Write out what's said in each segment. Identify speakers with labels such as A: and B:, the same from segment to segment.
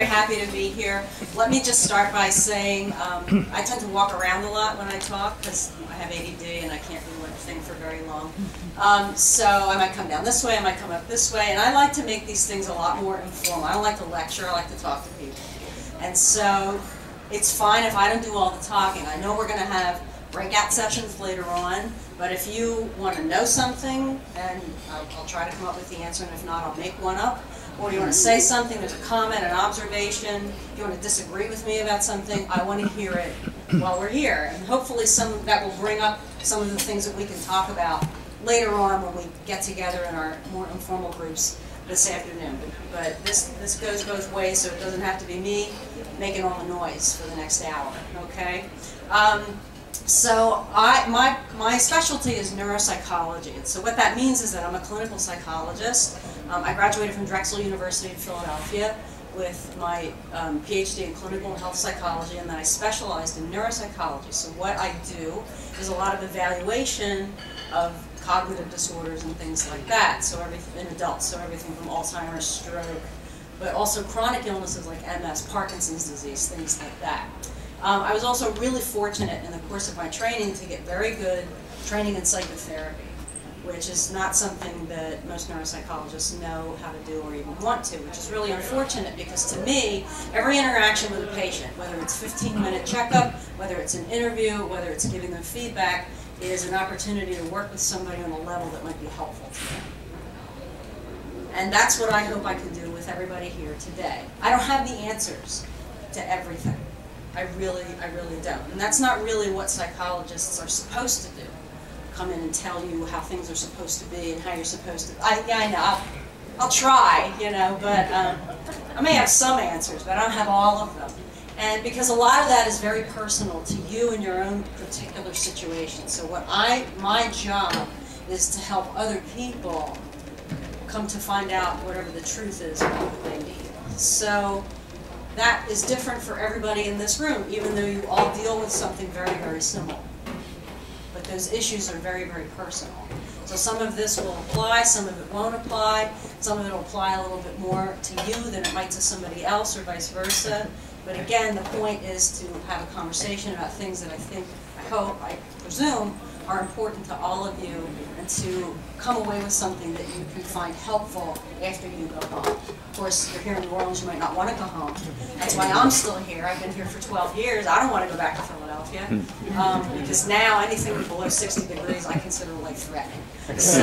A: Very happy to be here. Let me just start by saying um, I tend to walk around a lot when I talk because I have ADD and I can't do one thing for very long. Um, so I might come down this way, I might come up this way, and I like to make these things a lot more informal. I don't like to lecture, I like to talk to people. And so it's fine if I don't do all the talking. I know we're going to have breakout sessions later on, but if you want to know something, and I'll, I'll try to come up with the answer, and if not, I'll make one up or you want to say something, there's a comment, an observation, you want to disagree with me about something, I want to hear it while we're here. And hopefully some of that will bring up some of the things that we can talk about later on when we get together in our more informal groups this afternoon. But this, this goes both ways, so it doesn't have to be me making all the noise for the next hour, okay? Um, so I, my, my specialty is neuropsychology. And so what that means is that I'm a clinical psychologist. Um, I graduated from Drexel University in Philadelphia with my um, PhD in clinical and health psychology, and then I specialized in neuropsychology. So what I do is a lot of evaluation of cognitive disorders and things like that. So everything in adults, so everything from Alzheimer's, stroke, but also chronic illnesses like MS, Parkinson's disease, things like that. Um, I was also really fortunate in the course of my training to get very good training in psychotherapy, which is not something that most neuropsychologists know how to do or even want to, which is really unfortunate because to me, every interaction with a patient, whether it's 15-minute checkup, whether it's an interview, whether it's giving them feedback, is an opportunity to work with somebody on a level that might be helpful to them. And that's what I hope I can do with everybody here today. I don't have the answers to everything. I really, I really don't. And that's not really what psychologists are supposed to do. Come in and tell you how things are supposed to be and how you're supposed to. I, yeah, I know. I'll, I'll try, you know, but um, I may have some answers, but I don't have all of them. And because a lot of that is very personal to you and your own particular situation. So what I, my job is to help other people come to find out whatever the truth is of what they need. So that is different for everybody in this room, even though you all deal with something very, very similar. But those issues are very, very personal. So some of this will apply, some of it won't apply, some of it will apply a little bit more to you than it might to somebody else or vice versa. But again, the point is to have a conversation about things that I think, I hope, I presume, are important to all of you and to come away with something that you can find helpful after you go home. Of course, you're here in New Orleans, you might not want to go home. That's why I'm still here. I've been here for 12 years. I don't want to go back to Philadelphia um, because now anything below 60 degrees I consider life-threatening. So,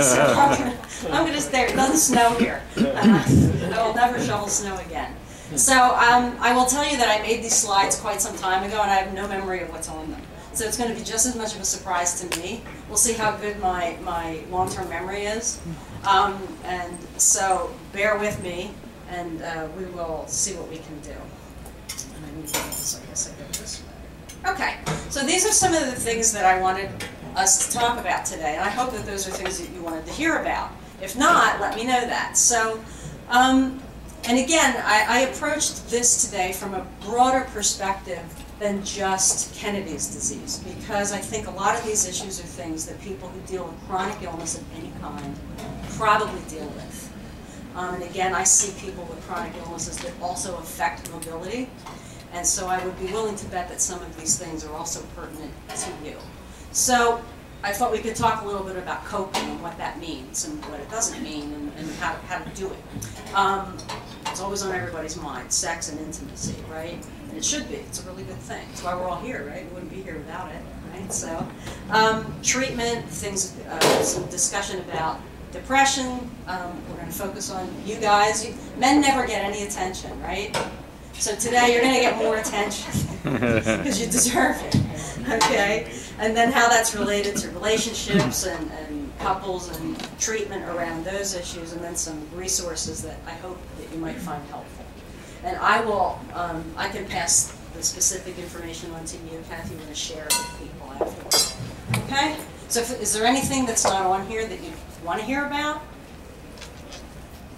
A: so I'm going to stay. It doesn't snow here. I will never shovel snow again. So um, I will tell you that I made these slides quite some time ago and I have no memory of what's on them. So it's going to be just as much of a surprise to me. We'll see how good my, my long-term memory is. Um, and so bear with me, and uh, we will see what we can do. And I need so I guess I go this way. Okay, so these are some of the things that I wanted us to talk about today, and I hope that those are things that you wanted to hear about. If not, let me know that. So, um, and again, I, I approached this today from a broader perspective than just Kennedy's disease because I think a lot of these issues are things that people who deal with chronic illness of any kind probably deal with. Um, and again, I see people with chronic illnesses that also affect mobility. And so I would be willing to bet that some of these things are also pertinent to you. So I thought we could talk a little bit about coping and what that means and what it doesn't mean and, and how, how to do it. Um, it's always on everybody's mind, sex and intimacy, right? It should be. It's a really good thing. That's why we're all here, right? We wouldn't be here without it, right? So, um, treatment, things, uh, some discussion about depression. Um, we're going to focus on you guys. You, men never get any attention, right? So today you're going to get more attention because you deserve it, okay? And then how that's related to relationships and, and couples and treatment around those issues, and then some resources that I hope that you might find helpful. And I will, um, I can pass the specific information on to you, Kathy, going to share it with people afterwards. Okay? So if, is there anything that's not on here that you want to hear about?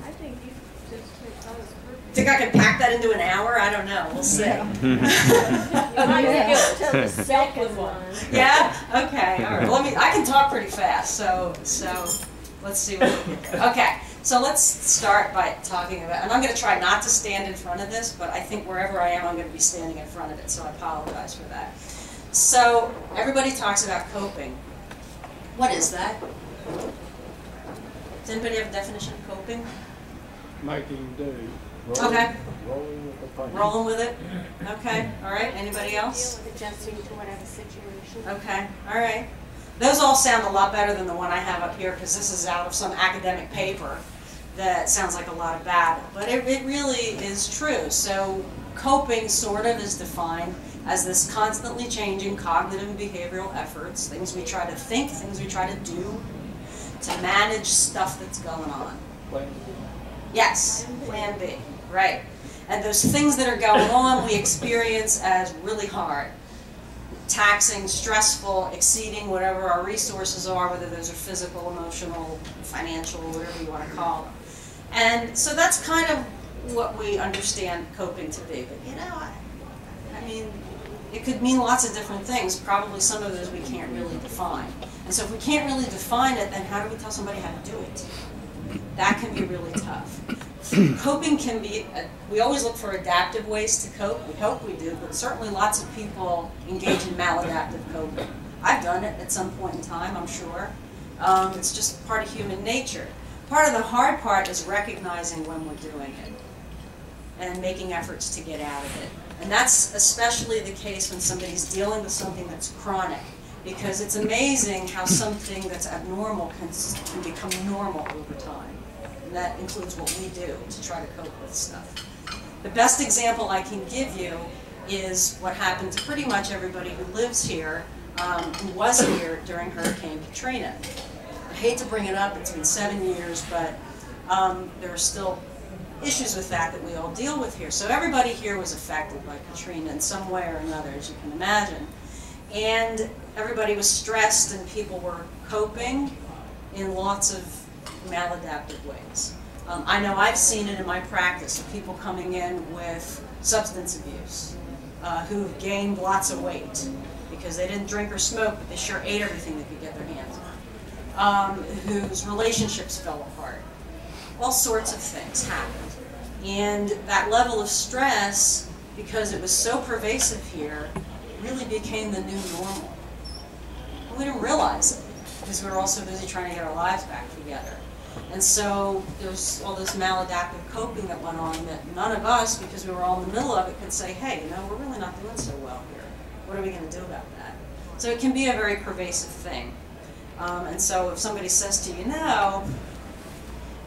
B: I think you just that was.
A: Think I can pack that into an hour? I don't know. We'll see.
B: You might
C: Yeah.
B: to the second one.
A: Yeah? Okay. All right. Well, let me. I can talk pretty fast, so so let's see what we can do. Okay. So let's start by talking about, and I'm going to try not to stand in front of this, but I think wherever I am, I'm going to be standing in front of it, so I apologize for that. So everybody talks about coping. What is that? Does anybody have a definition of coping?
C: making do.
A: Okay.
D: Rolling with the punches.
A: Rolling with it? Okay, all right, anybody else?
B: Deal adjusting to whatever situation.
A: Okay, all right. Those all sound a lot better than the one I have up here, because this is out of some academic paper that sounds like a lot of babble. But it, it really is true. So coping sort of is defined as this constantly changing cognitive and behavioral efforts, things we try to think, things we try to do to manage stuff that's going on.
D: Plan B.
A: Yes, Plan B, right. And those things that are going on, we experience as really hard, taxing, stressful, exceeding whatever our resources are, whether those are physical, emotional, financial, whatever you want to call them. And so that's kind of what we understand coping to be. But you know, I, I mean, it could mean lots of different things. Probably some of those we can't really define. And so if we can't really define it, then how do we tell somebody how to do it? That can be really tough. Coping can be, uh, we always look for adaptive ways to cope. We hope we do, but certainly lots of people engage in maladaptive coping. I've done it at some point in time, I'm sure. Um, it's just part of human nature. Part of the hard part is recognizing when we're doing it and making efforts to get out of it. And that's especially the case when somebody's dealing with something that's chronic, because it's amazing how something that's abnormal can, can become normal over time. And that includes what we do to try to cope with stuff. The best example I can give you is what happened to pretty much everybody who lives here, um, who was here during Hurricane Katrina. I hate to bring it up, it's been seven years, but um, there are still issues with that that we all deal with here. So everybody here was affected by Katrina in some way or another, as you can imagine. And everybody was stressed and people were coping in lots of maladaptive ways. Um, I know I've seen it in my practice of people coming in with substance abuse uh, who've gained lots of weight because they didn't drink or smoke, but they sure ate everything they could get. Um, whose relationships fell apart. All sorts of things happened. And that level of stress, because it was so pervasive here, really became the new normal. And we didn't realize it because we were all so busy trying to get our lives back together. And so there's all this maladaptive coping that went on that none of us, because we were all in the middle of it, could say, hey, you know, we're really not doing so well here. What are we going to do about that? So it can be a very pervasive thing. Um, and so if somebody says to you, no,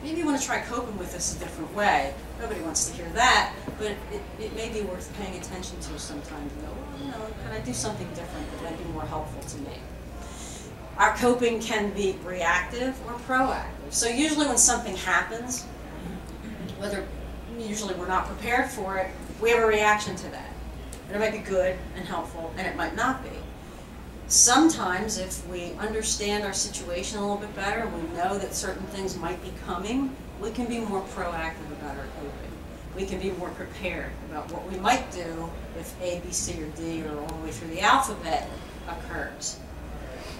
A: maybe you want to try coping with this a different way. Nobody wants to hear that, but it, it may be worth paying attention to sometimes and go, well, you know, can I do something different that might be more helpful to me? Our coping can be reactive or proactive. So usually when something happens, whether usually we're not prepared for it, we have a reaction to that. And it might be good and helpful, and it might not be. Sometimes if we understand our situation a little bit better, we know that certain things might be coming, we can be more proactive about our coping. We can be more prepared about what we might do if A, B, C, or D, or all the way through the alphabet occurs.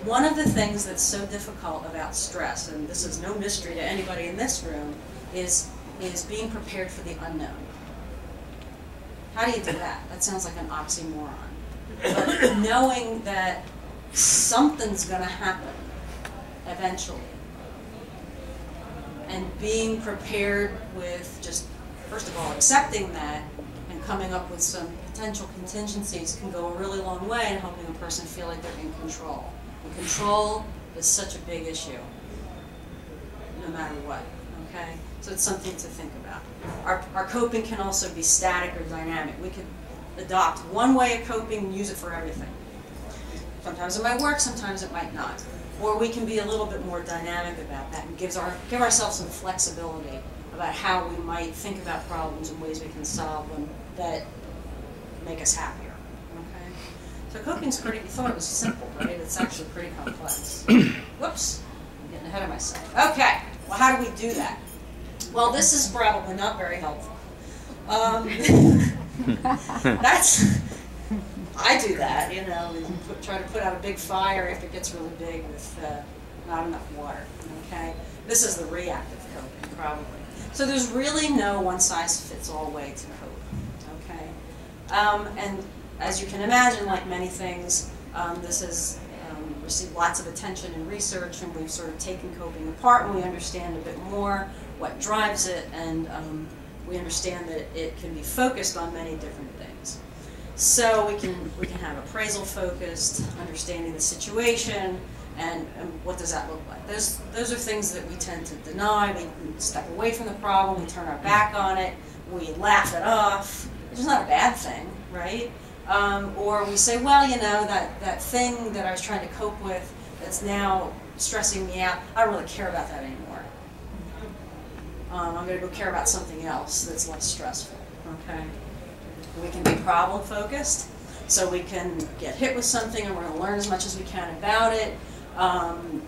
A: One of the things that's so difficult about stress, and this is no mystery to anybody in this room, is, is being prepared for the unknown. How do you do that? That sounds like an oxymoron. But knowing that something's going to happen eventually, and being prepared with just, first of all, accepting that and coming up with some potential contingencies can go a really long way in helping a person feel like they're in control. And control is such a big issue, no matter what, okay? So it's something to think about. Our, our coping can also be static or dynamic. We could adopt one way of coping and use it for everything. Sometimes it might work, sometimes it might not. Or we can be a little bit more dynamic about that and gives our, give ourselves some flexibility about how we might think about problems and ways we can solve them that make us happier. Okay? So coping's pretty, you thought it was simple, right? It's actually pretty complex. Whoops, I'm getting ahead of myself. Okay, well how do we do that? Well, this is probably not very helpful. Um, that's, I do that, you know, and put, try to put out a big fire if it gets really big with uh, not enough water, okay? This is the reactive coping, probably. So there's really no one-size-fits-all way to cope, okay? Um, and as you can imagine, like many things, um, this has um, received lots of attention in research, and we've sort of taken coping apart, and we understand a bit more what drives it, and um, we understand that it can be focused on many different things. So we can we can have appraisal focused, understanding the situation, and, and what does that look like. Those those are things that we tend to deny. We step away from the problem. We turn our back on it. We laugh it off, which is not a bad thing, right? Um, or we say, well, you know, that, that thing that I was trying to cope with that's now stressing me out, I don't really care about that anymore. Um, I'm going to go care about something else that's less stressful, okay? We can be problem focused, so we can get hit with something and we're going to learn as much as we can about it um,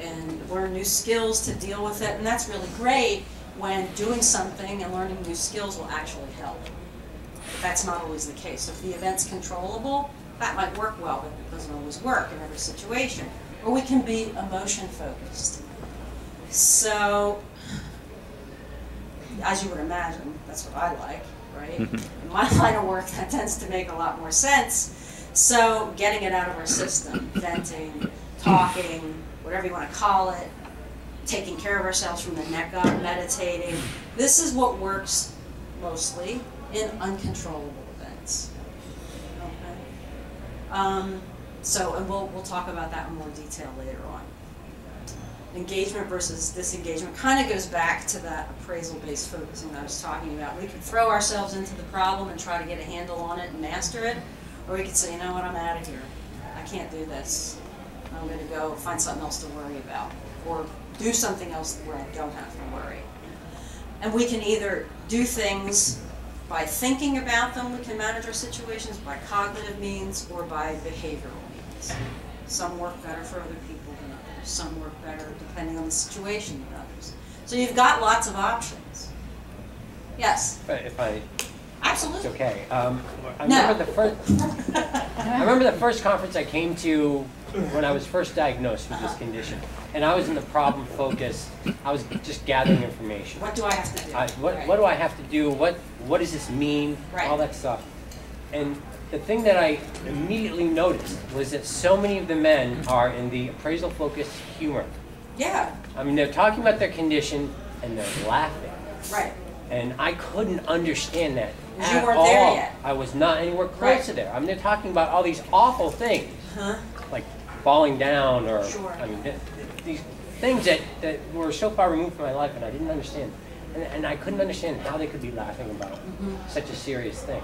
A: and learn new skills to deal with it. And that's really great when doing something and learning new skills will actually help But that's not always the case. If the event's controllable, that might work well, but it doesn't always work in every situation. Or we can be emotion focused. So, as you would imagine, that's what I like, right? in my line of work, that tends to make a lot more sense. So, getting it out of our system, venting, talking, whatever you want to call it, taking care of ourselves from the neck up, meditating. This is what works mostly in uncontrollable events. Okay? Um, so, and we'll, we'll talk about that in more detail later on. Engagement versus disengagement kind of goes back to that appraisal-based focusing I was talking about. We could throw ourselves into the problem and try to get a handle on it and master it, or we could say, you know what, I'm out of here. I can't do this. I'm going to go find something else to worry about, or do something else where I don't have to worry. And we can either do things by thinking about them, we can manage our situations by cognitive means or by behavioral means. Some work better for other people. Some work better depending on the situation than others. So you've got lots of options. Yes?
D: If I,
A: Absolutely.
D: it's okay. Um, I
A: No.
D: remember the first, I remember the first conference I came to when I was first diagnosed with this condition. And I was in the problem focus, I was just gathering information.
A: What do I have to do?
D: I, what,
A: Right.
D: what do I have to do? What, what does this mean?
A: Right.
D: All that stuff. And the thing that I immediately noticed was that so many of the men are in the appraisal focused humor.
A: Yeah,
D: I mean, they're talking about their condition and they're laughing.
A: right.
D: And I couldn't understand that.
A: Because you weren't there yet.
D: I was not anywhere close
A: Right.
D: to there. I mean, they're talking about all these awful things,
A: Huh?
D: like falling down or,
A: Sure.
D: I mean, th- th- these things that, that were so far removed from my life and I didn't understand. And, and I couldn't understand how they could be laughing about
A: Mm-hmm.
D: such a serious thing.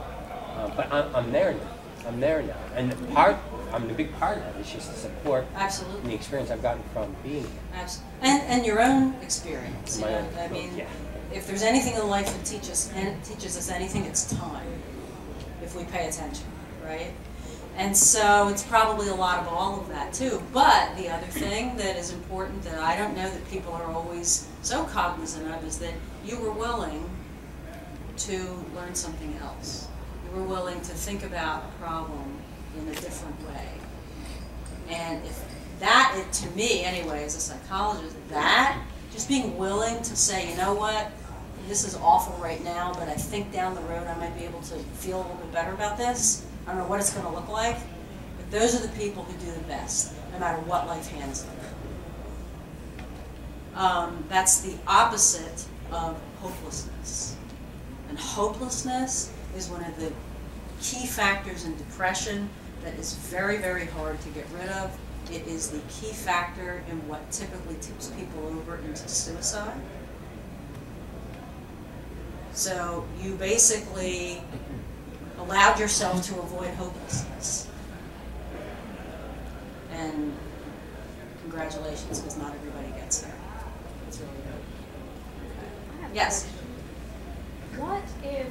D: Uh, but I'm, I'm there now. I'm there now. And the part, I'm the big part of it is just the support and the experience I've gotten from being here.
A: Abs- And, and your own experience. you
D: My
A: know,
D: own-
A: I mean,
D: yeah.
A: if there's anything in life that teaches and teaches us anything, it's time. If we pay attention, right? And so it's probably a lot of all of that too. But the other thing that is important that I don't know that people are always so cognizant of is that you were willing to learn something else. Were willing to think about a problem in a different way. And if that, it, to me anyway, as a psychologist, that, just being willing to say, you know what, this is awful right now, but I think down the road I might be able to feel a little bit better about this. I don't know what it's going to look like, but those are the people who do the best, no matter what life hands them. Um, that's the opposite of hopelessness. And hopelessness is one of the key factors in depression that is very, very hard to get rid of. It is the key factor in what typically tips people over into suicide. So you basically allowed yourself to avoid hopelessness. And congratulations, because not everybody gets there. It's really good. Yes.
B: What if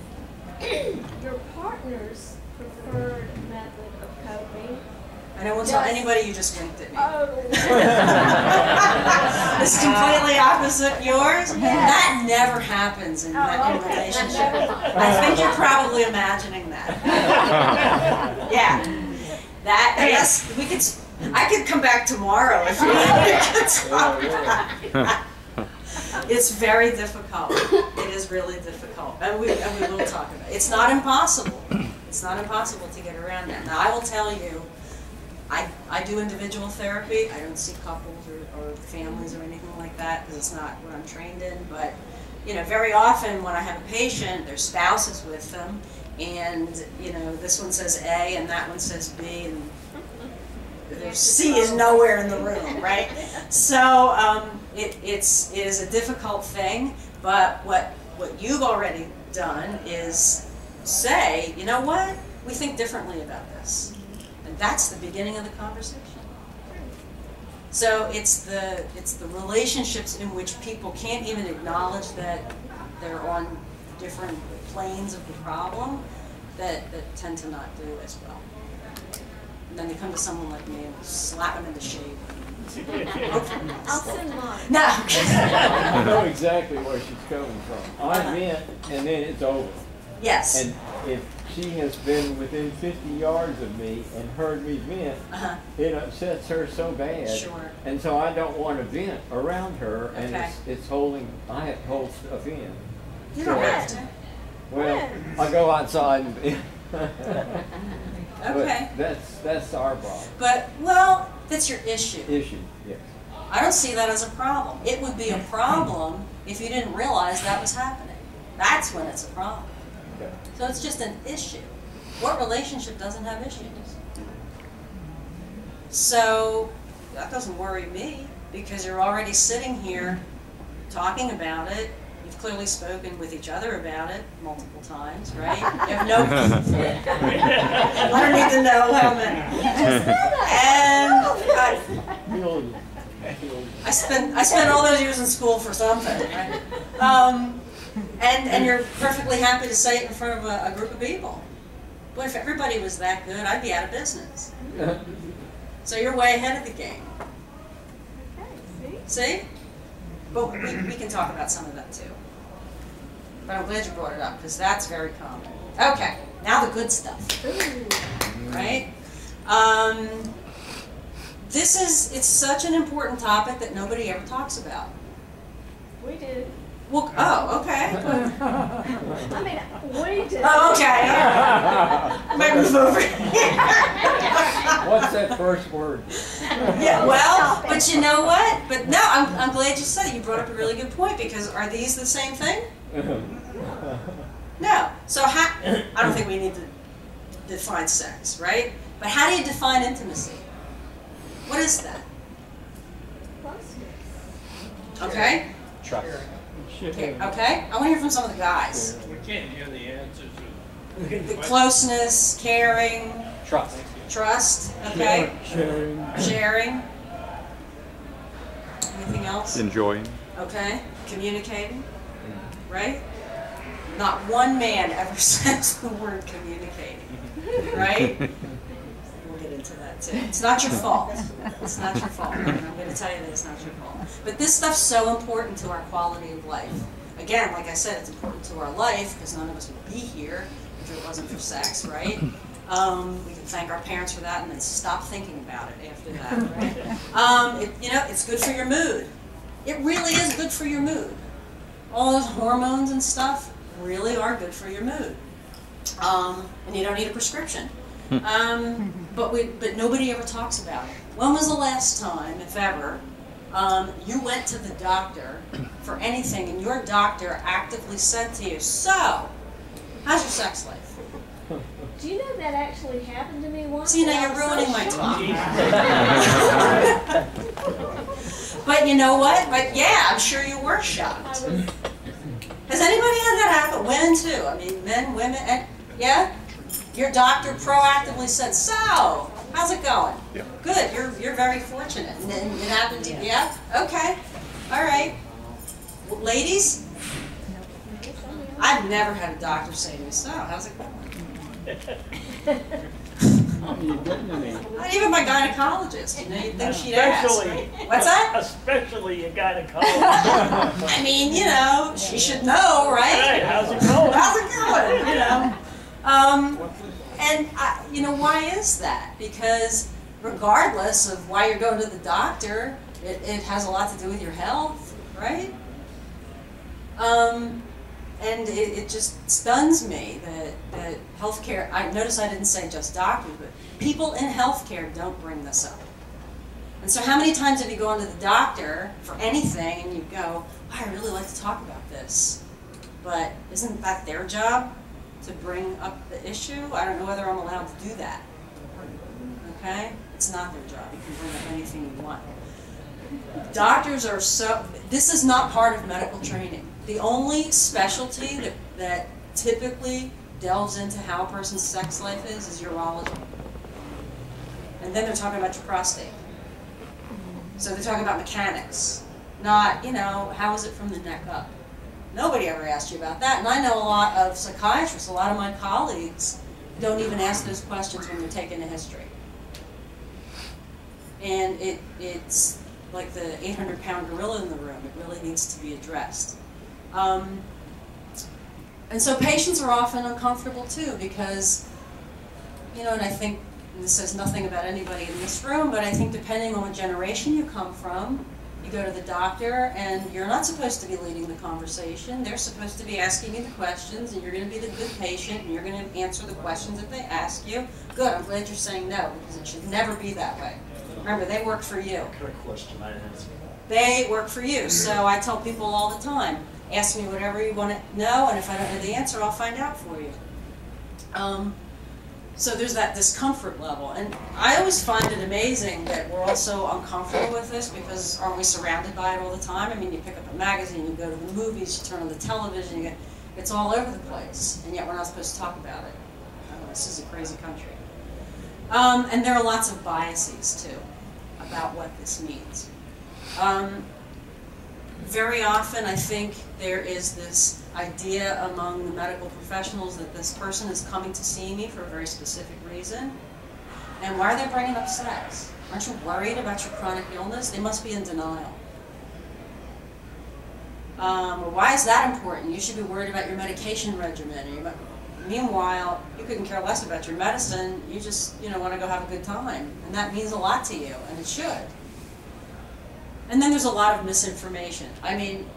B: your partner's preferred method of coping?
A: And I won't tell anybody you just winked at me.
B: Oh,
A: It's completely opposite yours.
B: Yes.
A: That never happens in,
B: Oh,
A: in a
B: okay.
A: relationship. I think you're probably imagining that. Yeah. That, yes, we could, I could come back tomorrow if you want. We could talk oh, about it. It's very difficult. It is really difficult, and we, and we will talk about it. It's not impossible. It's not impossible to get around that. Now, I will tell you, I, I do individual therapy. I don't see couples or, or families or anything like that because it's not what I'm trained in. But, you know, very often when I have a patient, their spouse is with them, and, you know, this one says A and that one says B, and C is nowhere in the room, right? So um, it, it's, it is a difficult thing, but what, what you've already done is say, you know what, we think differently about this. And that's the beginning of the conversation. So it's the, it's the relationships in which people can't even acknowledge that they're on different planes of the problem that, that tend to not do as well. And then they come to someone like me and slap them in the shape.
B: I'll send mine.
A: No.
C: I know exactly where she's coming from. I vent and then it's over.
A: yes.
C: And if she has been within fifty yards of me and heard me vent,
A: Uh-huh.
C: it upsets her so bad.
A: Sure.
C: And so I don't want to vent around her and
A: Okay.
C: it's, it's holding, I have to hold stuff in.
A: You don't have to.
C: Well, I go outside and vent.
A: Okay.
C: But that's, that's our problem,
A: But, well, that's your issue.
C: issue, yes.
A: I don't see that as a problem. It would be a problem if you didn't realize that was happening. That's when it's a problem.
C: Okay.
A: So it's just an issue. What relationship doesn't have issues? So that doesn't worry me because you're already sitting here talking about it. You've clearly spoken with each other about it multiple times, right? You have no. I don't need to know how many. And I, I spent I spent all those years in school for something, right? Um, and and you're perfectly happy to say it in front of a, a group of people. But if everybody was that good, I'd be out of business. So you're way ahead of the game.
B: Okay, see?
A: See? But we, we can talk about some of that too. But I'm glad you brought it up because that's very common. Okay, now the good stuff, right? Um, this is it's such an important topic that nobody ever talks about.
B: We did.
A: Well, oh, okay.
B: I mean, we did.
A: Oh, okay. Might move over.
C: What's that first word?
A: yeah, well, but you know what? But no, I'm, I'm glad you said it. You brought up a really good point because are these the same thing? No. So how? I don't think we need to define sex, right? But how do you define intimacy? What is that? Okay.
D: Trust.
A: Okay. Okay. I want to hear from some of the guys.
E: We can't hear the answers to
A: The
E: the
A: closeness, caring,
D: Trust.
A: trust. Okay.
C: Sharing.
A: Sharing. Anything else?
F: Enjoying.
A: Okay, communicating, right? Not one man ever says the word communicating, right? We'll get into that too. It's not your fault. It's not your fault. And I'm going to tell you that it's not your fault. But this stuff's so important to our quality of life. Again, like I said, it's important to our life because none of us would be here if it wasn't for sex, right? Um, we can thank our parents for that and then stop thinking about it after that, right? Um, it, you know, it's good for your mood. It really is good for your mood. All those hormones and stuff really are good for your mood. Um, and you don't need a prescription. Um, but we, but nobody ever talks about it. When was the last time, if ever, um, you went to the doctor for anything and your doctor actively said to you, "So, how's your sex life?"
B: Do you know that actually happened to me once?
A: See, now you're
B: was so
A: ruining my talk. but you know what? But yeah, I'm sure you were shocked. Has anybody had that happen? Women too. I mean, men, women, and yeah. Your doctor proactively said, "So, how's it going?"
F: Yeah.
A: Good. You're you're very fortunate. And then it happened to yeah. Okay. All right. Well, ladies, I've never had a doctor say to me, "So, how's it going?"
C: You getting to me?
A: Not even my gynecologist. You know, you'd think she'd ask.
E: Especially,
A: What's that?
E: especially you gotta.
A: I mean, you know, she should know,
E: Hey,
A: right?
E: how's it going?
A: How's it going? You know. Um, and I, you know, why is that? Because regardless of why you're going to the doctor, it, it has a lot to do with your health, right? Um, and it, it just stuns me that, that healthcare, I notice I didn't say just doctors, but people in healthcare don't bring this up. And so how many times have you gone to the doctor for anything and you go, oh, I really like to talk about this, but isn't that their job to bring up the issue? I don't know whether I'm allowed to do that. Okay? It's not their job. You can bring up anything you want. Doctors are so, this is not part of medical training. The only specialty that, that typically delves into how a person's sex life is is urology. And then they're talking about your prostate. So they're talking about mechanics, not, you know, how is it from the neck up? Nobody ever asked you about that. And I know a lot of psychiatrists, a lot of my colleagues don't even ask those questions when they're taking a history. And it, it's like the 800 pound gorilla in the room. It really needs to be addressed. Um, and so patients are often uncomfortable too because, you know, and I think this says nothing about anybody in this room, but I think depending on what generation you come from, you go to the doctor and you're not supposed to be leading the conversation. They're supposed to be asking you the questions and you're going to be the good patient and you're going to answer the questions that they ask you. Good, I'm glad you're saying no because it should never be that way. Remember, they work for you.
F: What kind of question I ask?
A: They work for you. So I tell people all the time, ask me whatever you want to know and if I don't know the answer, I'll find out for you. Um, so there's that discomfort level. And I always find it amazing that we're all so uncomfortable with this because aren't we surrounded by it all the time? I mean, you pick up a magazine, you go to the movies, you turn on the television, you get, it's all over the place, and yet we're not supposed to talk about it. Oh, this is a crazy country. Um, and there are lots of biases, too, about what this means. Um, very often, I think there is this idea among the medical professionals that this person is coming to see me for a very specific reason. And why are they bringing up sex? Aren't you worried about your chronic illness? They must be in denial. Um, why is that important? You should be worried about your medication regimen. Meanwhile, you couldn't care less about your medicine. You just, you know, want to go have a good time, and that means a lot to you, and it should. And then there's a lot of misinformation. I mean,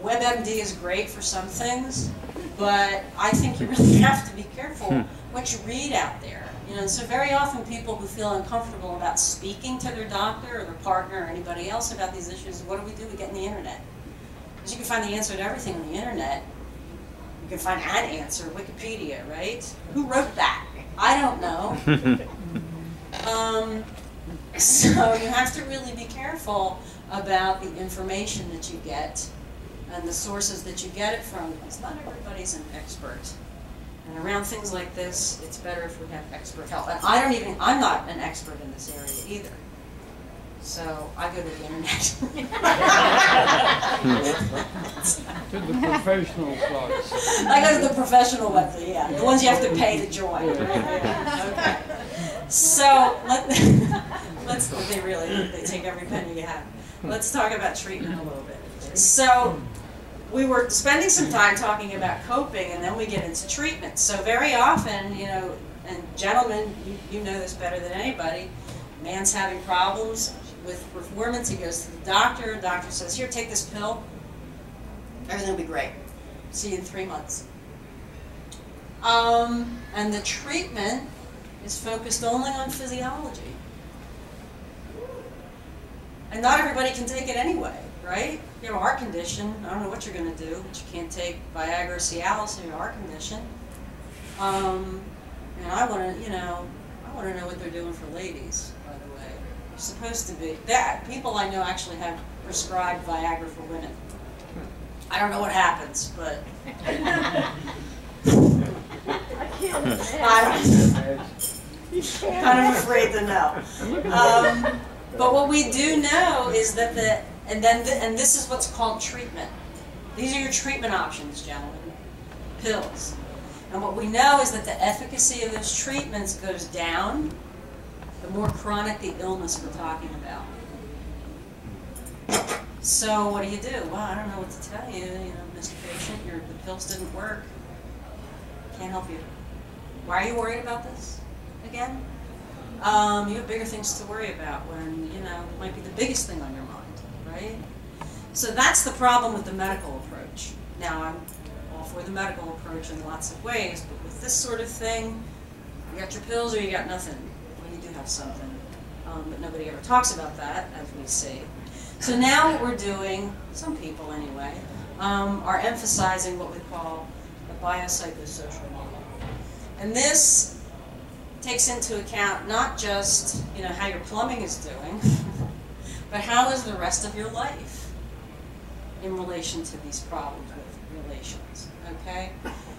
A: WebMD is great for some things, but I think you really have to be careful what you read out there. You know, so very often people who feel uncomfortable about speaking to their doctor or their partner or anybody else about these issues, what do we do? We get in the internet. Because you can find the answer to everything on the internet. You can find an answer, Wikipedia, right? Who wrote that? I don't know. um, so you have to really be careful about the information that you get and the sources that you get it from because not everybody's an expert. And around things like this, it's better if we have expert help. And I don't even, I'm not an expert in this area either. So I go to the internet.
C: To the professional class.
A: I go to the professional ones, yeah, the ones you have to pay to join. Okay. So let, let's, they really, they take every penny you have. Let's talk about treatment a little bit. So we were spending some time talking about coping and then we get into treatment. So very often, you know, and gentlemen, you, you know this better than anybody, man's having problems with performance, he goes to the doctor, the doctor says, here, take this pill, everything will be great. See you in three months. Um, and the treatment is focused only on physiology. And not everybody can take it anyway, right? You have a heart condition, I don't know what you're going to do, but you can't take Viagra or Cialis in your heart condition. Um, and I want to, you know, I want to know what they're doing for ladies, by the way. You're supposed to be. That people I know actually have prescribed Viagra for women. I don't know what happens, but
B: I can't
A: I
B: imagine.
A: don't, kind of afraid to know. Um, but what we do know is that the and then th and this is what's called treatment. These are your treatment options, gentlemen. Pills. And what we know is that the efficacy of those treatments goes down the more chronic the illness we're talking about. So what do you do? Well, I don't know what to tell you. You know, Mr. Patient, your the pills didn't work. Can't help you. Why are you worried about this again? Um, you have bigger things to worry about when, you know, it might be the biggest thing on your mind, right? So that's the problem with the medical approach. Now, I'm all for the medical approach in lots of ways, but with this sort of thing, you got your pills or you got nothing. Well, you do have something. Um, but nobody ever talks about that, as we see. So now what we're doing, some people anyway, um, are emphasizing what we call the biopsychosocial model. And this takes into account not just you know how your plumbing is doing, but how is the rest of your life in relation to these problems with relations. Okay?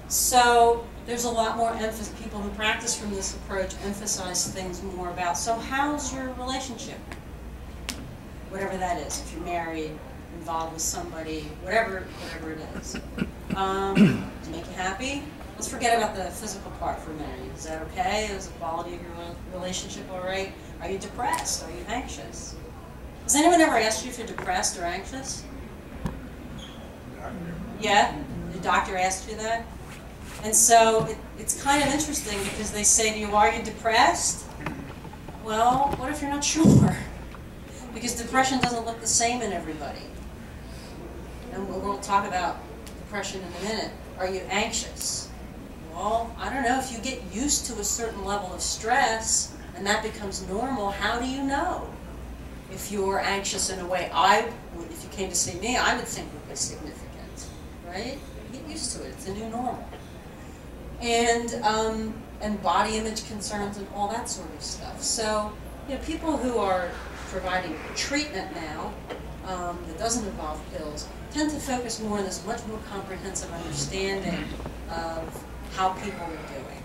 A: So there's a lot more emphasis, people who practice from this approach emphasize things more about, so how's your relationship? Whatever that is, if you're married, involved with somebody, whatever, whatever it is. Um, make you happy? Let's forget about the physical part for a minute. Is that okay? Is the quality of your relationship all right? Are you depressed? Are you anxious? Has anyone ever asked you if you're depressed or anxious? Yeah? The doctor asked you that? And so it, it's kind of interesting because they say to you, are you depressed? Well, what if you're not sure? Because depression doesn't look the same in everybody. And we'll talk about depression in a minute. Are you anxious? Well, I don't know. If you get used to a certain level of stress and that becomes normal, how do you know? If you're anxious in a way I would, if you came to see me, I would think would be significant, right? Get used to it. It's a new normal and um, and body image concerns and all that sort of stuff. So, you know, people who are providing treatment now um, that doesn't involve pills tend to focus more on this much more comprehensive understanding of how people are doing.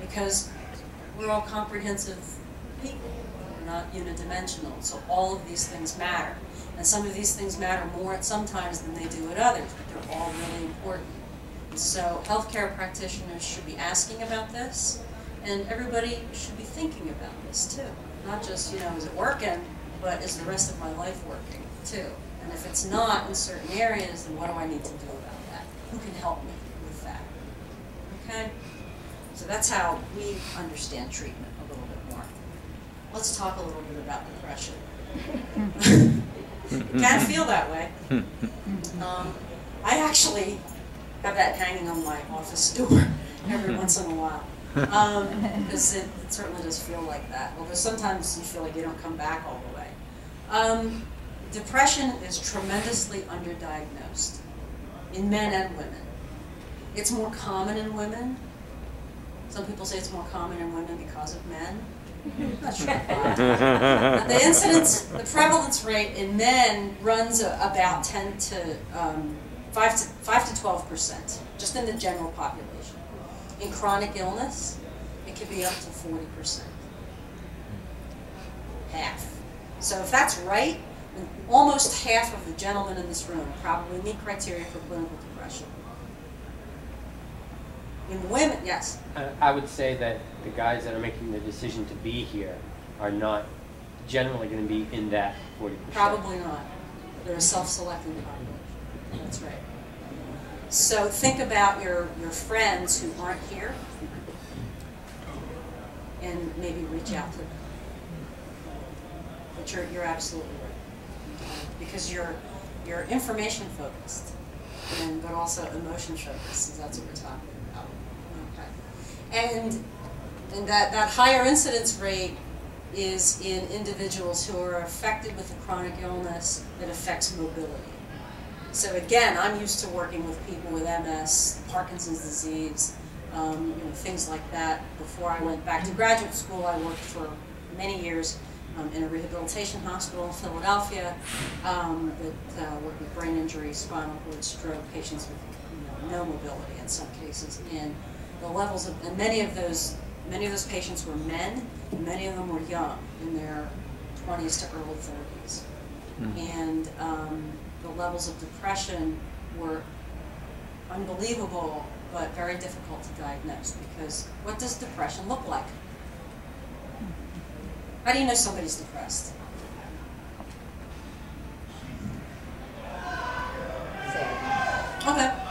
A: Because we're all comprehensive people, we're not unidimensional, so all of these things matter. And some of these things matter more at some times than they do at others, but they're all really important. So healthcare practitioners should be asking about this, and everybody should be thinking about this too. Not just, you know, is it working, but is the rest of my life working too? And if it's not in certain areas, then what do I need to do about that? Who can help me? Okay? So that's how we understand treatment a little bit more. Let's talk a little bit about depression. it can feel that way. Um, I actually have that hanging on my office door every once in a while. Because um, it, it, certainly does feel like that. Although sometimes you feel like you don't come back all the way. Um, depression is tremendously underdiagnosed in men and women. It's more common in women. Some people say it's more common in women because of men. Not sure the incidence, the prevalence rate in men runs about 10 to um, 5 to, 5 to 12 percent, just in the general population. In chronic illness, it could be up to 40 percent. Half. So if that's right, almost half of the gentlemen in this room probably meet criteria for clinical depression. In women, yes?
D: Uh, I would say that the guys that are making the decision to be here are not generally going to be in that 40%.
A: Probably not. They're a self-selecting population. That's right. So think about your, your friends who aren't here and maybe reach out to them. But you're, you're absolutely right. Because you're, you're information focused, and, but also emotion focused, that's what we're talking about. And, and that, that higher incidence rate is in individuals who are affected with a chronic illness that affects mobility. So again, I'm used to working with people with MS, Parkinson's disease, um, you know, things like that. Before I went back to graduate school, I worked for many years um, in a rehabilitation hospital in Philadelphia um, that uh, worked with brain injury, spinal cord stroke, patients with you know, no mobility in some cases. And the levels of, and many of those, many of those patients were men, and many of them were young, in their 20s to early 30s. Mm. And um, the levels of depression were unbelievable, but very difficult to diagnose because what does depression look like? How do you know somebody's depressed? Okay.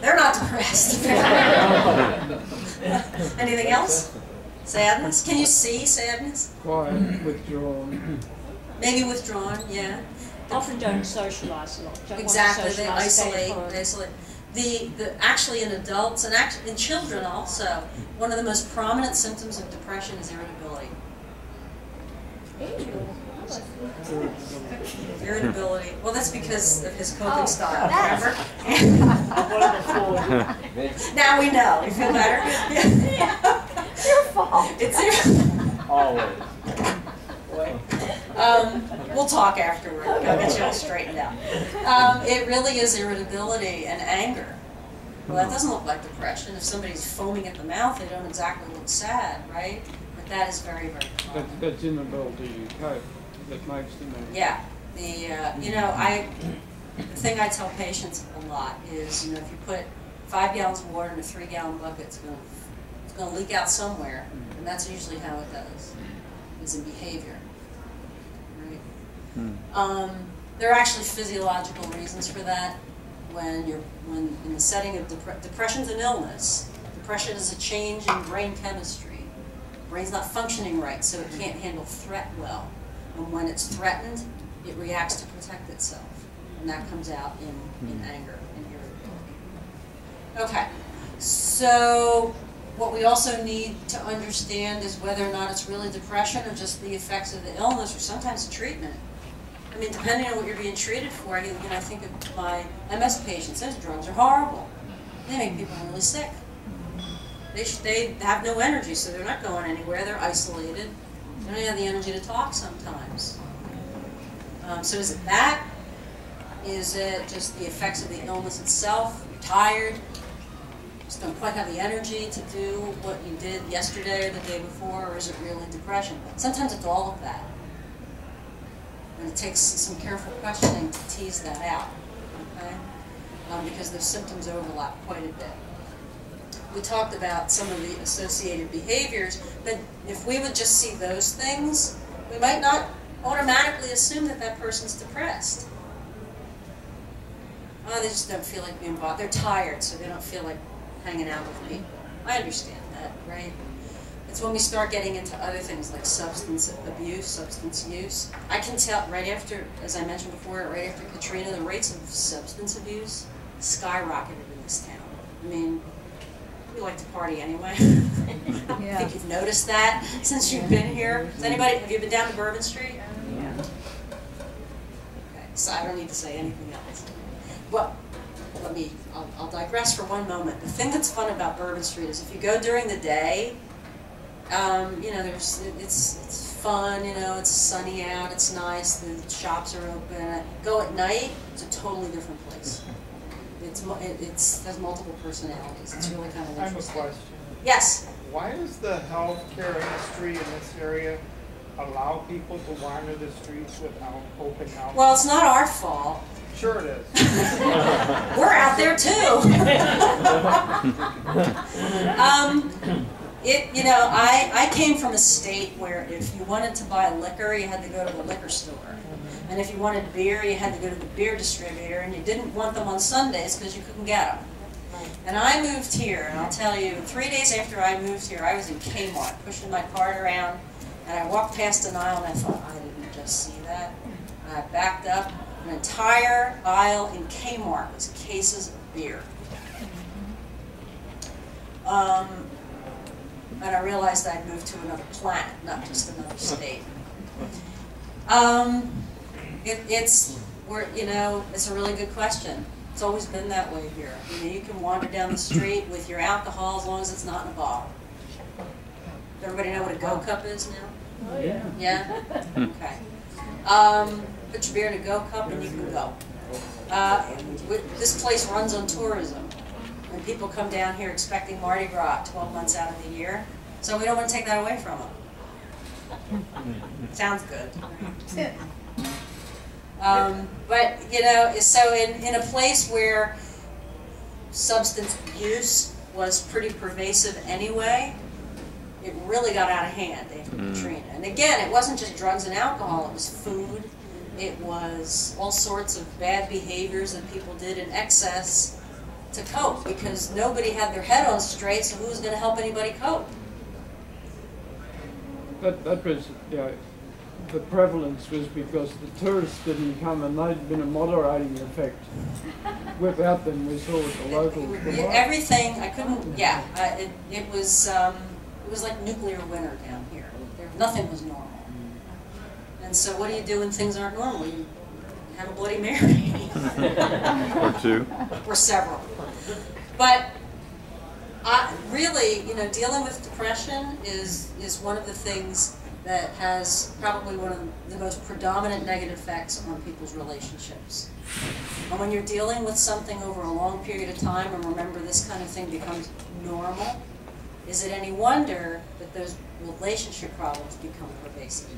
A: They're not depressed. Anything else? Sadness? Can you see sadness?
C: Quiet, withdrawn.
A: Maybe withdrawn, yeah.
B: often don't socialize a lot. Don't
A: Exactly,
B: want to
A: they
B: socialize,
A: isolate, they isolate. The, the, actually in adults and act, in children also, one of the most prominent symptoms of depression is irritability. Irritability, well, that's because of his coping
B: Oh,
A: style,
B: that's-
A: remember? Now we know, you feel better? Yeah.
B: Your fault.
A: It's ir-
C: Always.
A: Um, we'll talk afterward. I'll get you all straightened out. Um, it really is irritability and anger. Well, that doesn't look like depression. If somebody's foaming at the mouth, they don't exactly look sad, right? But that is very, very common.
C: That's, that's inability to cope that makes them. angry.
A: Yeah. The uh, you know I the thing I tell patients a lot is you know if you put five gallons of water in a three gallon bucket, it's going to it's going to leak out somewhere, and that's usually how it does. Is in behavior. Right. Um, there are actually physiological reasons for that. When you're when in the setting of depre- depression's an illness. Depression is a change in brain chemistry. Brain's not functioning right, so it can't handle threat well. And when it's threatened, it reacts to protect itself, and that comes out in, in hmm. anger and irritability. Okay, so what we also need to understand is whether or not it's really depression or just the effects of the illness or sometimes the treatment. I mean, depending on what you're being treated for, you know, I think of my MS patients, those drugs are horrible. They make people really sick. They, sh- they have no energy, so they're not going anywhere. They're isolated. They don't have the energy to talk sometimes. Um, so is it that? Is it just the effects of the illness itself? You're tired. Just don't quite have the energy to do what you did yesterday or the day before, or is it really depression? Sometimes it's all of that. And it takes some careful questioning to tease that out, okay? Um, because the symptoms overlap quite a bit. We talked about some of the associated behaviors, but if we would just see those things, we might not automatically assume that that person's depressed. Oh, they just don't feel like being bothered. They're tired, so they don't feel like hanging out with me. I understand that, right? It's when we start getting into other things like substance abuse, substance use. I can tell right after, as I mentioned before, right after Katrina, the rates of substance abuse skyrocketed in this town. I mean, we like to party anyway. I think you've noticed that since you've been here. Has anybody, have you been down to Bourbon Street? Yeah. Okay, so I don't need to say anything else. Well, let me, I'll, I'll digress for one moment. The thing that's fun about Bourbon Street is if you go during the day, um, you know, there's, it's, it's fun, you know, it's sunny out, it's nice, the shops are open. Go at night, it's a totally different place. It's, it- it's, has multiple personalities. It's really kind of interesting.
F: I have a question.
A: Yes?
F: Why does the healthcare industry in this area allow people to wander the streets without open house?
A: Well, it's not our fault.
F: Sure it is.
A: We're out there too. um, it, you know, I, I came from a state where if you wanted to buy liquor, you had to go to the liquor store. And if you wanted beer, you had to go to the beer distributor, and you didn't want them on Sundays because you couldn't get them. And I moved here, and I'll tell you, three days after I moved here, I was in Kmart pushing my cart around, and I walked past an aisle, and I thought, I didn't just see that. And I backed up, an entire aisle in Kmart was cases of beer. Um, and I realized I'd moved to another planet, not just another state. Um, it, it's, we're, you know, it's a really good question. It's always been that way here. You know, you can wander down the street with your alcohol as long as it's not in a bottle. Does everybody know what a go cup is now?
B: Oh, yeah.
A: Yeah? Okay. Um, put your beer in a go cup and you can go. Uh, we- this place runs on tourism. And people come down here expecting Mardi Gras twelve months out of the year. So we don't want to take that away from them. Sounds good. Um, but, you know, so in, in a place where substance abuse was pretty pervasive anyway, it really got out of hand after Katrina. And again, it wasn't just drugs and alcohol, it was food, it was all sorts of bad behaviors that people did in excess to cope because nobody had their head on straight, so who was going to help anybody cope?
C: That, that was, yeah, the prevalence was because the tourists didn't come and they'd been a moderating effect. Without them, we saw what the locals were
A: Everything, I couldn't, yeah, I- it, it was, um, it was like nuclear winter down here. There, nothing was normal. And so what do you do when things aren't normal? You have a Bloody Mary.
G: Or two.
A: or several. But I, really, you know, dealing with depression is, is one of the things that has probably one of the most predominant negative effects on people's relationships. And when you're dealing with something over a long period of time, and remember this kind of thing becomes normal, is it any wonder that those relationship problems become pervasive?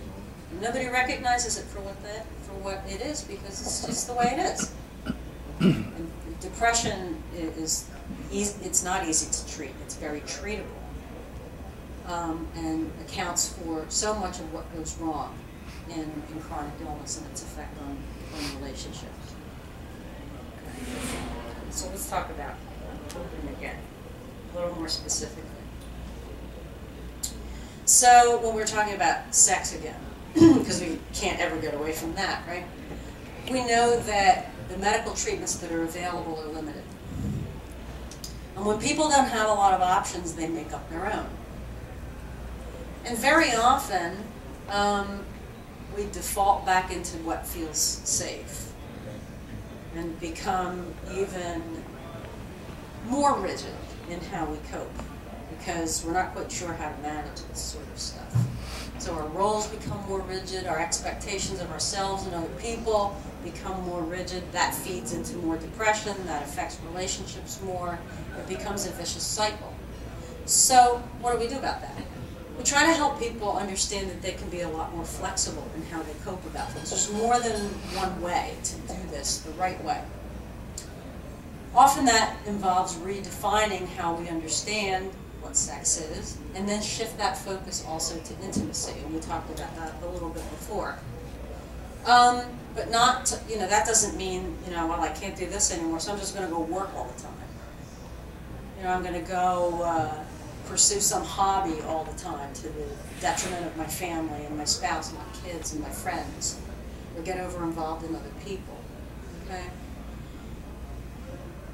A: Nobody recognizes it for what that for what it is because it's just the way it is. And depression is, it's not easy to treat. It's very treatable, um, and accounts for so much of what goes wrong in, in chronic illness and its effect on, on relationships. Okay. So let's talk about coping again, a little more specifically. So when we're talking about sex again, because we can't ever get away from that, right? We know that the medical treatments that are available are limited. And when people don't have a lot of options, they make up their own. And very often, um, we default back into what feels safe and become even more rigid in how we cope because we're not quite sure how to manage this sort of stuff. So our roles become more rigid, our expectations of ourselves and other people become more rigid. That feeds into more depression, that affects relationships more. It becomes a vicious cycle. So what do we do about that? We try to help people understand that they can be a lot more flexible in how they cope about things. There's more than one way to do this the right way. Often that involves redefining how we understand what sex is, and then shift that focus also to intimacy. And we talked about that a little bit before. Um, but not, to, you know, that doesn't mean, you know, well, I can't do this anymore, so I'm just going to go work all the time. You know, I'm going to go uh, pursue some hobby all the time to the detriment of my family and my spouse and my kids and my friends, or get over involved in other people. Okay?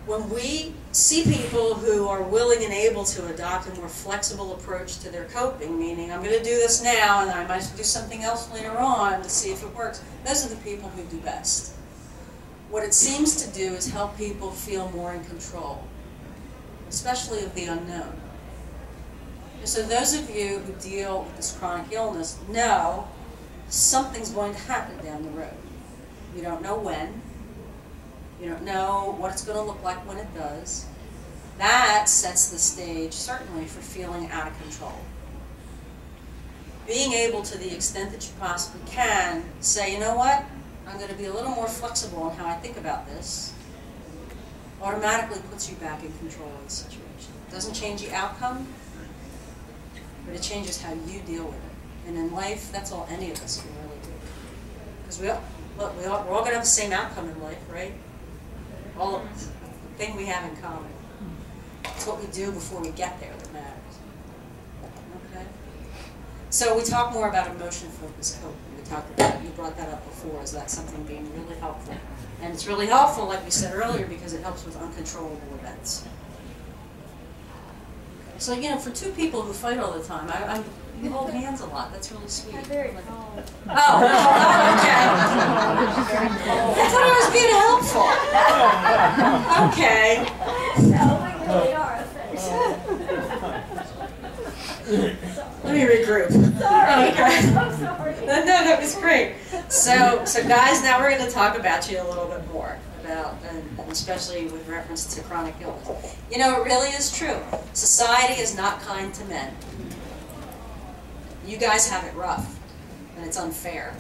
A: when we see people who are willing and able to adopt a more flexible approach to their coping, meaning I'm going to do this now and I might do something else later on to see if it works, those are the people who do best. What it seems to do is help people feel more in control, especially of the unknown. And so those of you who deal with this chronic illness know something's going to happen down the road. You don't know when, you don't know what it's going to look like when it does. That sets the stage, certainly, for feeling out of control. Being able, to the extent that you possibly can, say, you know what, I'm going to be a little more flexible in how I think about this, automatically puts you back in control of the situation. It doesn't change the outcome, but it changes how you deal with it. And in life, that's all any of us can really do. Because we all, look, we all, we're all going to have the same outcome in life, right? all of us, the thing we have in common. It's what we do before we get there that matters. Okay? So we talk more about emotion-focused coping. We talked about, you brought that up before, is that something being really helpful? And it's really helpful, like we said earlier, because it helps with uncontrollable events. So, you know, for two people who fight all the time, I, I'm, you hold hands a lot. That's really sweet.
B: I'm very calm.
A: Oh, oh, okay. I thought I was being helpful. Okay.
B: No, we really are.
A: Let me regroup.
B: Sorry,
A: Okay.
B: I'm sorry.
A: No, no, that was great. So, so guys, now we're going to talk about you a little bit more about, and, and especially with reference to chronic illness. You know, it really is true. Society is not kind to men. You guys have it rough, and it's unfair.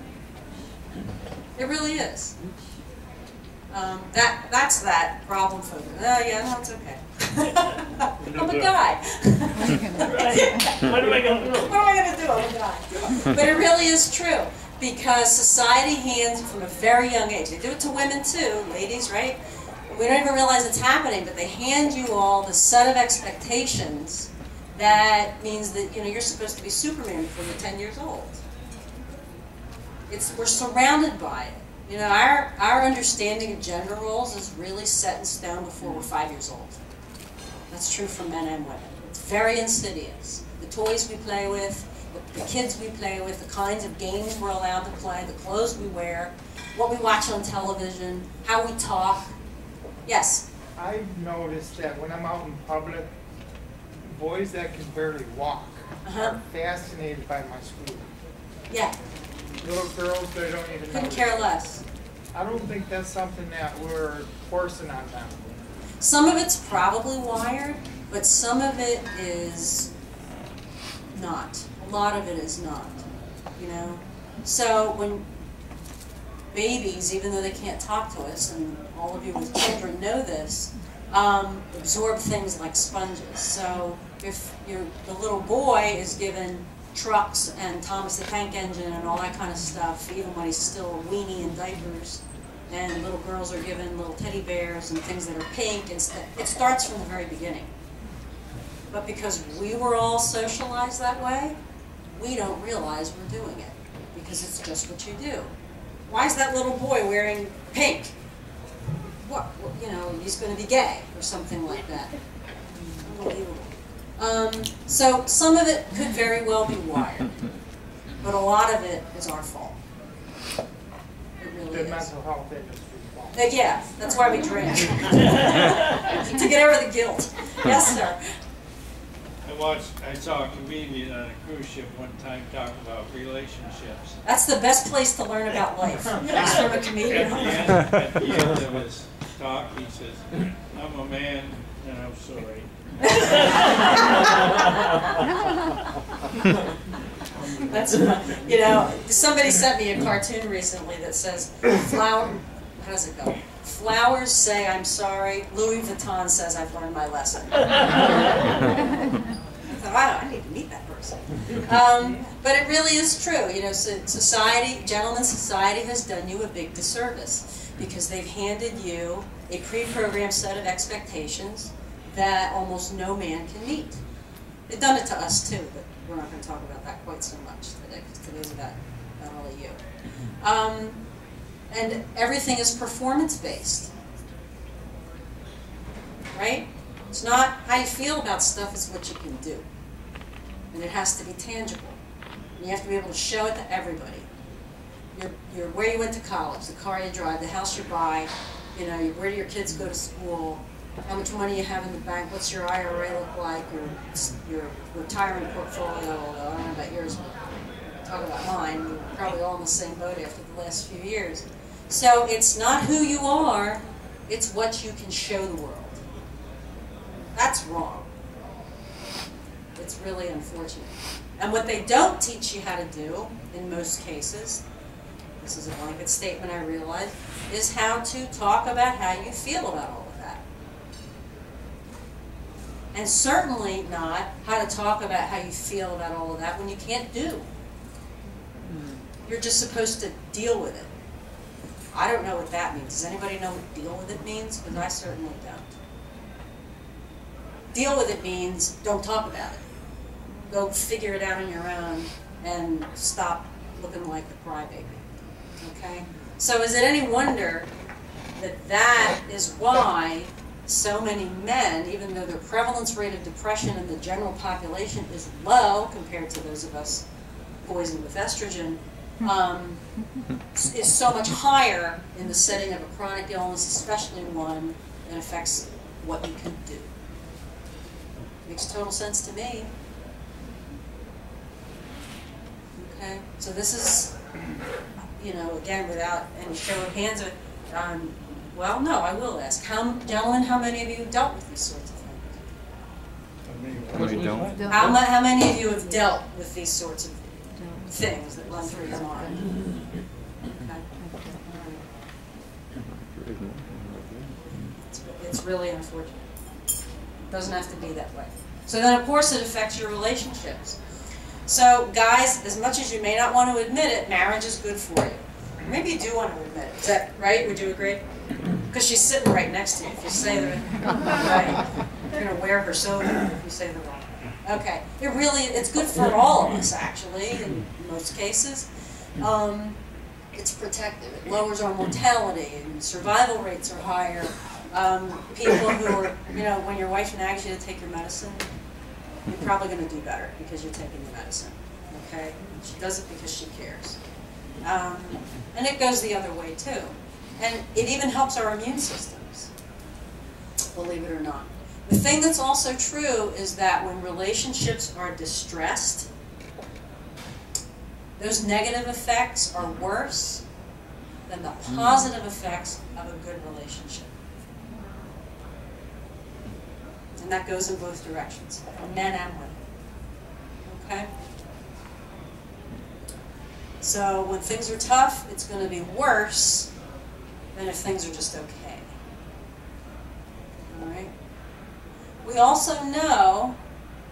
A: It really is. Um, that that's that problem focus. Oh yeah, no, it's okay. I'm a guy.
E: What am I gonna do?
A: What am I going to do? I'm a guy. But it really is true because society hands from a very young age. They do it to women too, ladies, right? We don't even realize it's happening, but they hand you all the set of expectations that means that you know you're supposed to be Superman before you're 10 years old. it's, we're surrounded by it. You know, our, our understanding of gender roles is really set in stone before we're five years old. That's true for men and women. It's very insidious. The toys we play with, the, kids we play with, the kinds of games we're allowed to play, the clothes we wear, what we watch on television, how we talk. Yes,
F: I've noticed that when I'm out in public, boys that can barely walk
A: Uh-huh.
F: are fascinated by my school.
A: yeah,
F: Little girls, they don't even know.
A: couldn't care less.
F: I don't think that's something that we're forcing on them.
A: Some of it's probably wired, but some of it is not. A lot of it is not, you know? So when babies, even though they can't talk to us, and all of you with children know this, um, absorb things like sponges. So if the little boy is given trucks and Thomas the Tank Engine and all that kind of stuff, even when he's still a weenie in diapers, and little girls are given little teddy bears and things that are pink and stuff. It starts from the very beginning. But because we were all socialized that way, we don't realize we're doing it because it's just what you do. Why is that little boy wearing pink? What, what you know, he's going to be gay or something like that. Unbelievable. Um, so some of it could very well be wired, but a lot of it is our fault. It really
F: The
A: is.
F: mental health industry.
A: Uh, yeah, that's why we drink. to get over the guilt. Yes, sir.
H: I watched, I saw a comedian on a cruise ship one time talk about relationships.
A: That's the best place to learn about life. Is from a
H: At the
A: comedian.
H: end, at the end of his talk, he says, I'm a man and I'm sorry.
A: That's fun. You know, somebody sent me a cartoon recently that says, flower, how does it go? Flowers say I'm sorry, Louis Vuitton says I've learned my lesson. Wow, I need to meet that person. Um, but it really is true. You know, society, gentlemen, society has done you a big disservice because they've handed you a pre-programmed set of expectations that almost no man can meet. They've done it to us too, but we're not going to talk about that quite so much today because today's about about all of you. Um, and everything is performance based, right? It's not how you feel about stuff; it's what you can do, and it has to be tangible. And you have to be able to show it to everybody. Your, your where you went to college, the car you drive, the house you buy, you know, where do your kids go to school, how much money you have in the bank, what's your IRA look like, your, your retirement portfolio, although I don't know about yours, but talk about mine, we're probably all in the same boat after the last few years. So it's not who you are, it's what you can show the world. That's wrong. It's really unfortunate. And what they don't teach you how to do, in most cases, this is a blanket statement I realize, is how to talk about how you feel about all of that. And certainly not how to talk about how you feel about all of that when you can't do. You're just supposed to deal with it. I don't know what that means. Does anybody know what deal with it means? Because I certainly don't. Deal with it means don't talk about it. Go figure it out on your own and stop looking like the crybaby. Okay? So is it any wonder that that is why so many men, even though their prevalence rate of depression in the general population is low compared to those of us poisoned with estrogen, um, is so much higher in the setting of a chronic illness, especially one that affects what you can do. Makes total sense to me. Okay, so this is, you know, again, without any show of hands, um, well, no, I will ask. How, gentlemen, how many of you have dealt with these sorts of things?
G: We don't.
A: How, mu- how many of you have dealt with these sorts of things that run through your mind? Okay. It's, it's really unfortunate. It Doesn't have to be that way. So then, of course, it affects your relationships. So, guys, as much as you may not want to admit it, marriage is good for you. Maybe you do want to admit it. Is that right? Would you agree? Because she's sitting right next to you. If you say the right, you're going to wear her soda if you say the wrong. Okay. It really, it's good for all of us, actually, in most cases. Um, it's protective. It lowers our mortality and survival rates are higher. Um, people who are, you know, when your wife nags you to take your medicine, you're probably going to do better because you're taking the medicine. Okay? She does it because she cares. Um, and it goes the other way too. And it even helps our immune systems, believe it or not. The thing that's also true is that when relationships are distressed, those negative effects are worse than the positive effects of a good relationship. And that goes in both directions, men and women. Okay? So when things are tough, it's going to be worse than if things are just okay. All right? We also know,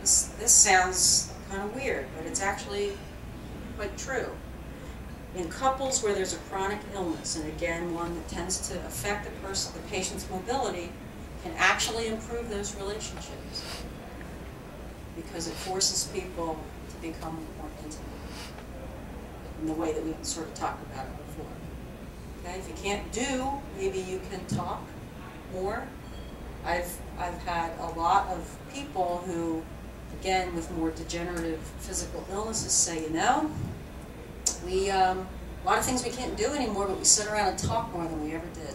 A: this, this sounds kind of weird, but it's actually quite true. In couples where there's a chronic illness, and again, one that tends to affect the person, the patient's mobility, can actually improve those relationships because it forces people to become more intimate in the way that we sort of talked about it before. Okay, if you can't do, maybe you can talk more. I've I've had a lot of people who, again, with more degenerative physical illnesses, say, you know, we um, a lot of things we can't do anymore, but we sit around and talk more than we ever did.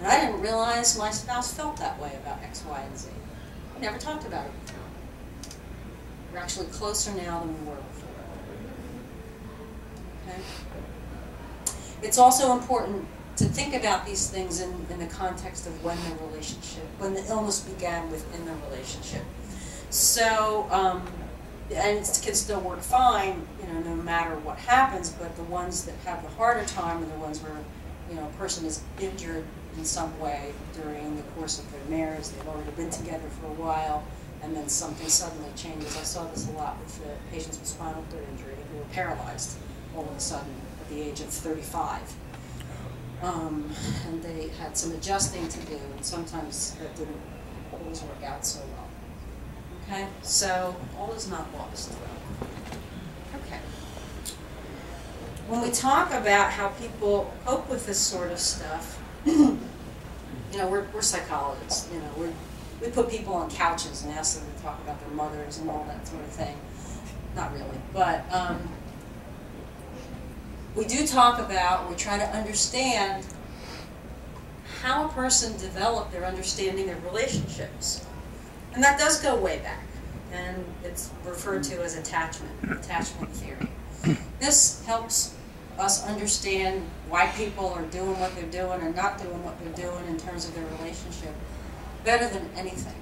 A: And I didn't realize my spouse felt that way about X, Y, and Z. We never talked about it before. We're actually closer now than we were before. Okay? It's also important to think about these things in, in the context of when the relationship, when the illness began within the relationship. So, um, and it can still work fine, you know, no matter what happens, but the ones that have the harder time are the ones where, you know, a person is injured in some way during the course of their marriage, they've already been together for a while, and then something suddenly changes. I saw this a lot with the patients with spinal cord injury who were paralyzed all of a sudden at the age of 35. Um, and they had some adjusting to do, and sometimes that didn't always work out so well. Okay, so all is not lost. Okay. When we talk about how people cope with this sort of stuff, you know, we're, we're psychologists, you know, we're, we put people on couches and ask them to talk about their mothers and all that sort of thing. Not really, but um, we do talk about, we try to understand how a person developed their understanding of relationships. And that does go way back, and it's referred to as attachment, attachment theory. This helps us understand why people are doing what they're doing and not doing what they're doing in terms of their relationship better than anything.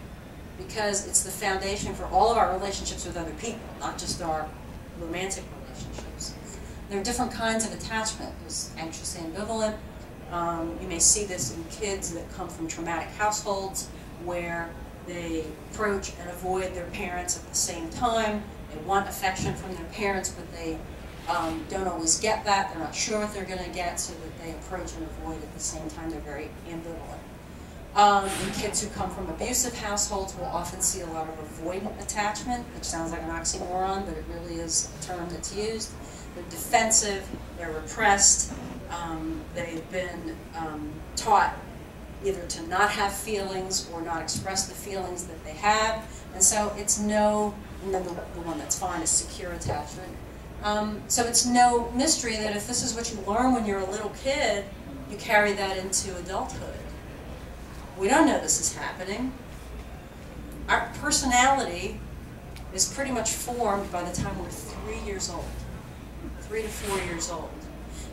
A: Because it's the foundation for all of our relationships with other people, not just our romantic relationships. There are different kinds of attachment. There's anxious ambivalent. Um, you may see this in kids that come from traumatic households where they approach and avoid their parents at the same time. They want affection from their parents, but they um, don't always get that. They're not sure what they're going to get, so that they approach and avoid at the same time. They're very ambivalent. Um, and kids who come from abusive households will often see a lot of avoidant attachment, which sounds like an oxymoron, but it really is a term that's used. They're defensive, they're repressed, um, they've been um, taught either to not have feelings or not express the feelings that they have. And so it's no, and then the, the one that's fine is secure attachment. Um, so it's no mystery that if this is what you learn when you're a little kid, you carry that into adulthood. We don't know this is happening. Our personality is pretty much formed by the time we're three years old, three to four years old.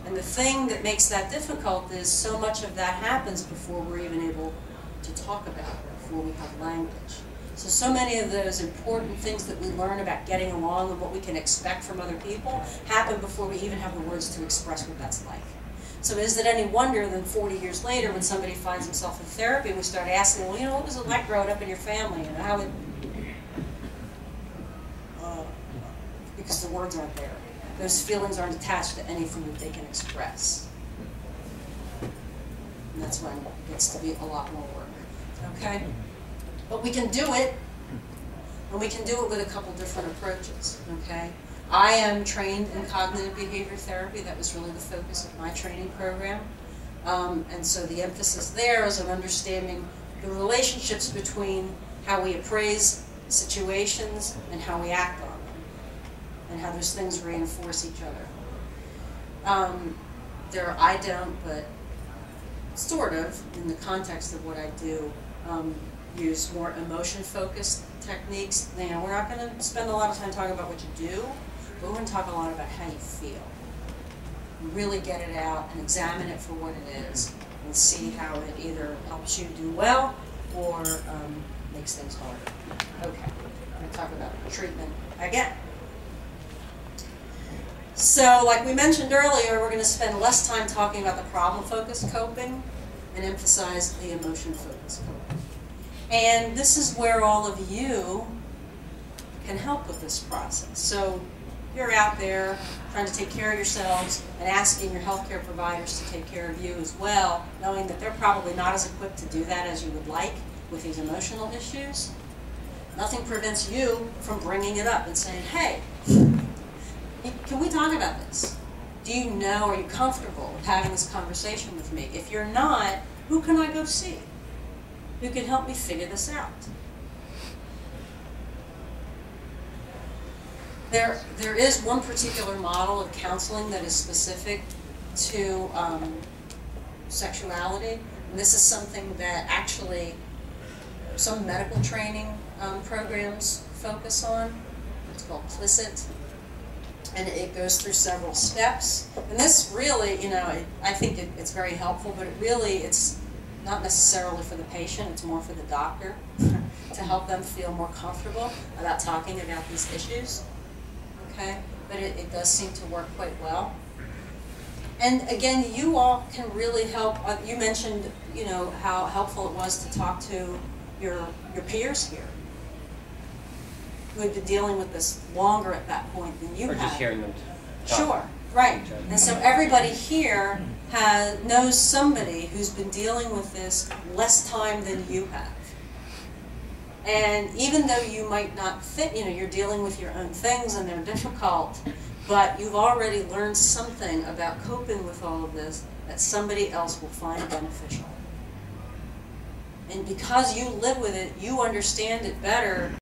A: And the thing that makes that difficult is so much of that happens before we're even able to talk about it, before we have language. So, so many of those important things that we learn about getting along and what we can expect from other people happen before we even have the words to express what that's like. So is it any wonder that 40 years later, when somebody finds himself in therapy, we start asking, well, you know, what was it like growing up in your family? and how it, uh, because the words aren't there. Those feelings aren't attached to anything that they can express. And that's when it gets to be a lot more work. Okay? But we can do it, and we can do it with a couple different approaches. Okay? I am trained in cognitive behavior therapy. That was really the focus of my training program. Um, and so the emphasis there is on understanding the relationships between how we appraise situations and how we act on them, and how those things reinforce each other. Um, there, I don't, but sort of, in the context of what I do, um, use more emotion-focused techniques. You know, we're not going to spend a lot of time talking about what you do, but we're going to talk a lot about how you feel. Really get it out and examine it for what it is, and see how it either helps you do well or um, makes things harder. Okay, I'm going to talk about treatment again. So, like we mentioned earlier, we're going to spend less time talking about the problem-focused coping and emphasize the emotion-focused coping. And this is where all of you can help with this process. So, you're out there trying to take care of yourselves and asking your healthcare providers to take care of you as well, knowing that they're probably not as equipped to do that as you would like with these emotional issues. Nothing prevents you from bringing it up and saying, hey, can we talk about this? Do you know, are you comfortable having this conversation with me? If you're not, who can I go see? Who can help me figure this out? There, there is one particular model of counseling that is specific to um, sexuality. And this is something that actually some medical training um, programs focus on. It's called PLISSIT. And it goes through several steps. And this really, you know, it, I think it, it's very helpful, but it really, it's not necessarily for the patient, it's more for the doctor to help them feel more comfortable about talking about these issues okay? But it, it does seem to work quite well. And again, you all can really help. Uh, you mentioned, you know, how helpful it was to talk to your your peers here, who had been dealing with this longer at that point than you
D: Or
A: had.
D: just hearing them.
A: Sure, right. And so everybody here has knows somebody who's been dealing with this less time than you have. And even though you might not fit, you know, you're dealing with your own things and they're difficult, but you've already learned something about coping with all of this that somebody else will find beneficial. And because you live with it, you understand it better